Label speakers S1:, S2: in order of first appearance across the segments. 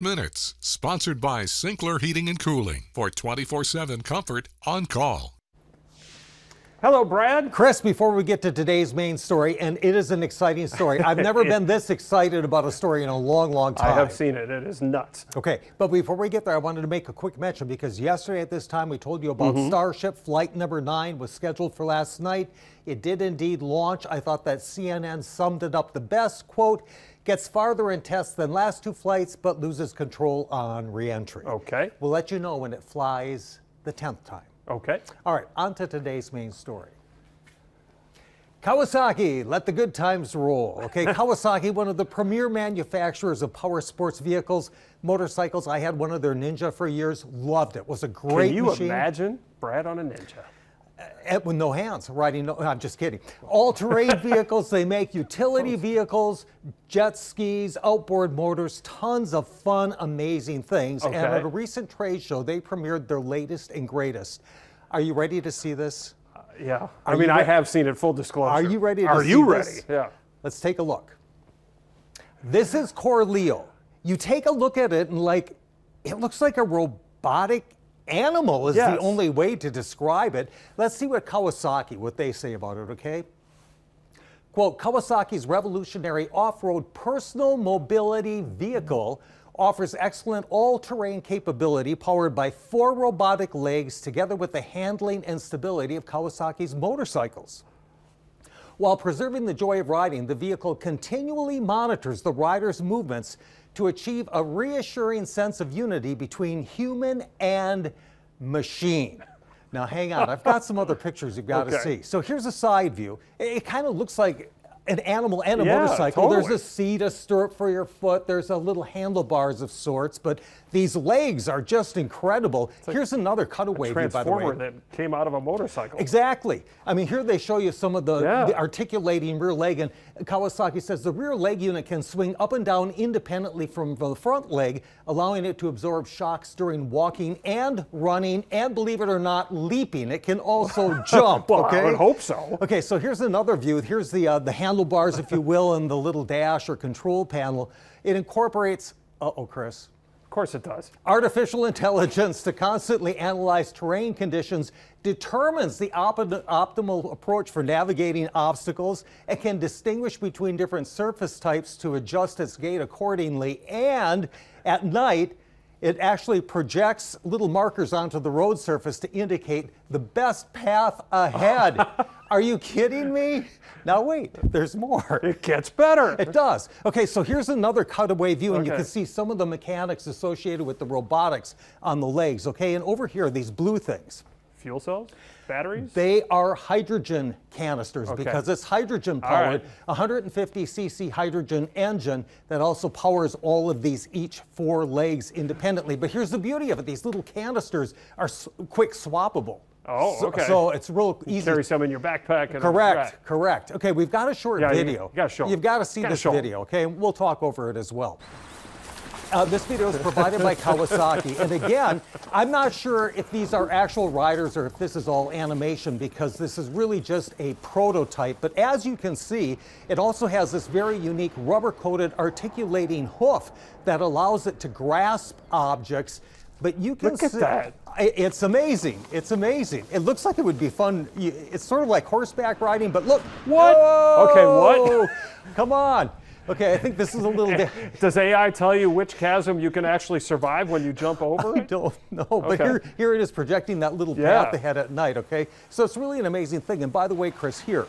S1: Minutes, sponsored by Sinclair Heating and Cooling for 24 7 comfort on call.
S2: Hello, Brad.
S3: Chris, before we get to today's main story, and it is an exciting story. I've never been this excited about a story in a long, long time.
S2: I have seen it. It is nuts.
S3: Okay, but before we get there, I wanted to make a quick mention because yesterday at this time we told you about mm-hmm. Starship Flight number nine was scheduled for last night. It did indeed launch. I thought that CNN summed it up the best. Quote, gets farther in tests than last two flights, but loses control on reentry.
S2: Okay.
S3: We'll let you know when it flies the 10th time.
S2: Okay.
S3: All right, on to today's main story. Kawasaki, let the good times roll. Okay, Kawasaki, one of the premier manufacturers of power sports vehicles, motorcycles. I had one of their Ninja for years, loved it. Was a great
S2: Can you
S3: machine.
S2: imagine Brad on a Ninja?
S3: With no hands, riding. No, I'm just kidding. All-terrain vehicles. They make utility vehicles, jet skis, outboard motors, tons of fun, amazing things. Okay. And at a recent trade show, they premiered their latest and greatest. Are you ready to see this?
S2: Uh, yeah. Are I mean, I have seen it. Full disclosure.
S3: Are you ready? To see this?
S2: Are you ready? This?
S3: Yeah. Let's take a look. This is Corleo. You take a look at it and like, it looks like a robotic animal is yes. the only way to describe it. Let's see what Kawasaki, what they say about it, okay? Quote, Kawasaki's revolutionary off-road personal mobility vehicle offers excellent all-terrain capability powered by four robotic legs together with the handling and stability of Kawasaki's motorcycles. While preserving the joy of riding, the vehicle continually monitors the rider's movements to achieve a reassuring sense of unity between human and machine. Now, hang on. I've got some other pictures you've got okay. to see. So here's a side view. It, it kind of looks like an animal and a
S2: yeah,
S3: motorcycle.
S2: Totally.
S3: There's a seat, a stirrup for your foot. There's a little handlebars of sorts, but these legs are just incredible. Like Here's another cutaway
S2: view,
S3: by the way.
S2: that came out of a motorcycle.
S3: Exactly. I mean, here they show you some of the, yeah. the, articulating rear leg, and Kawasaki says the rear leg unit can swing up and down independently from the front leg, allowing it to absorb shocks during walking and running, and believe it or not, leaping. It can also jump.
S2: well,
S3: okay? I
S2: would hope so.
S3: Okay, so here's another view. Here's the uh, the handlebars, if you will, and the little dash or control panel. It incorporates. Uh oh, Chris.
S2: Of course it does.
S3: Artificial intelligence to constantly analyze terrain conditions determines the op optimal approach for navigating obstacles and can distinguish between different surface types to adjust its gait accordingly. And at night, it actually projects little markers onto the road surface to indicate the best path ahead. Are you kidding me? Now wait, there's more.
S2: It gets better.
S3: It does. Okay, so here's another cutaway view, and okay. you can see some of the mechanics associated with the robotics on the legs. Okay, and over here, are these blue things.
S2: Fuel cells? Batteries?
S3: They are hydrogen canisters okay. because it's hydrogen powered, right. 150 cc hydrogen engine that also powers all of these each four legs independently. But here's the beauty of it these little canisters are quick swappable.
S2: Oh, okay.
S3: So, so it's real easy.
S2: carry some in your backpack.
S3: correct, correct. Okay, we've got a short
S2: yeah,
S3: video.
S2: You, gotta show
S3: You've got to see this video, okay? We'll talk over it as well. Uh, this video is provided by Kawasaki. And again, I'm not sure if these are actual riders or if this is all animation because this is really just a prototype. But as you can see, it also has this very unique rubber-coated articulating hoof that allows it to grasp objects but you can
S2: Look at
S3: see,
S2: that.
S3: It's amazing. It's amazing. It looks like it would be fun. It's sort of like horseback riding, but look.
S2: What?
S3: Whoa!
S2: Okay, what?
S3: Come on. Okay, I think this is a little.
S2: Does AI tell you which chasm you can actually survive when you jump over
S3: I don't know, okay. but here, here it is projecting that little yeah. path ahead at night. Okay, so it's really an amazing thing. And by the way, Chris, here,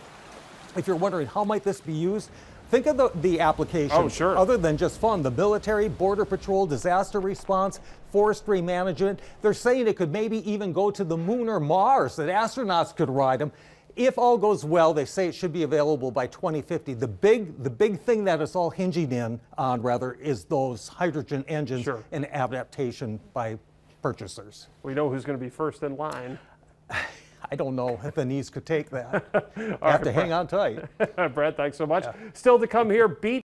S3: if you're wondering how might this be used, Think of the, the application.
S2: Oh, sure.
S3: Other than just fun, the military, border patrol, disaster response, forestry management. They're saying it could maybe even go to the moon or Mars, that astronauts could ride them. If all goes well, they say it should be available by 2050. The big, the big thing that it's all hinging in on, rather, is those hydrogen engines
S2: sure.
S3: and adaptation by purchasers.
S2: We know who's going to be first in line.
S3: I don't know if the knees could take that. have right, to hang on tight.
S2: Brad, thanks so much. Yeah. Still to come here, beat